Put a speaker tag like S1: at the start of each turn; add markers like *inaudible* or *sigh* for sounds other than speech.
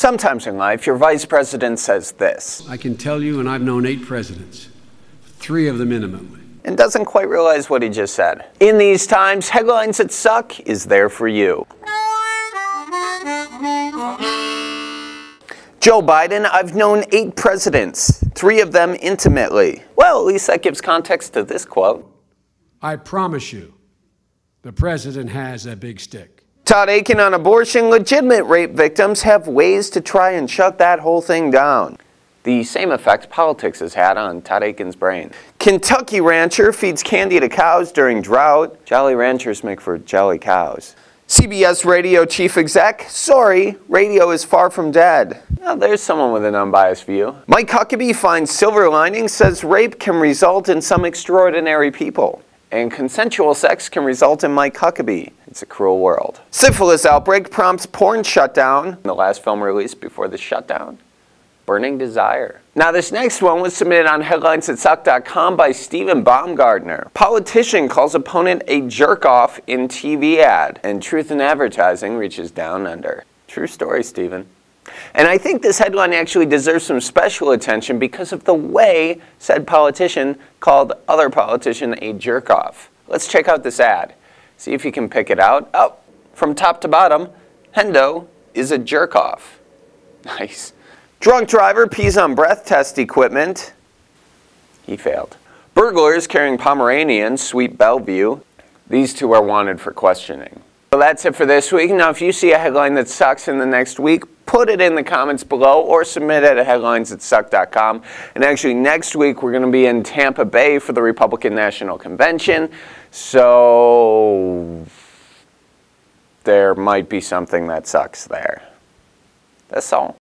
S1: Sometimes in life, your vice president says this
S2: I can tell you, and I've known eight presidents, three of them intimately.
S1: and doesn't quite realize what he just said. In these times, Headlines That Suck is there for you. Joe Biden, I've known eight presidents, three of them intimately. Well, at least that gives context to this quote.
S2: I promise you, the president has a big stick.
S1: Todd Akin on abortion, legitimate rape victims have ways to try and shut that whole thing down. The same effect politics has had on Todd Akin's brain. Kentucky rancher feeds candy to cows during drought. Jolly ranchers make for jolly cows. CBS radio chief exec, sorry, radio is far from dead. Well, there's someone with an unbiased view. Mike Huckabee finds silver lining, says rape can result in some extraordinary people. And consensual sex can result in Mike Huckabee. It's a cruel world. Syphilis outbreak prompts porn shutdown. The last film released before the shutdown. Burning Desire. Now, this next one was submitted on headlinesthatsuck.com by Stephen Baumgartner. Politician calls opponent a jerk off in TV ad, and truth in advertising reaches down under. True story, Stephen. And I think this headline actually deserves some special attention because of the way said politician called other politician a jerk off. Let's check out this ad. See if you can pick it out. Oh, from top to bottom, Hendo is a jerk off. *laughs* Nice. Drunk driver pees on breath test equipment. He failed. Burglars carrying Pomeranians, Sweet Bellevue. These two are wanted for questioning. So that's it for this week. Now, if you see a headline that sucks in the next week, put it in the comments below or submit it at headlinesthatsuck.com. And actually, next week we're going to be in Tampa Bay for the Republican National Convention. So there might be something that sucks there. That's all.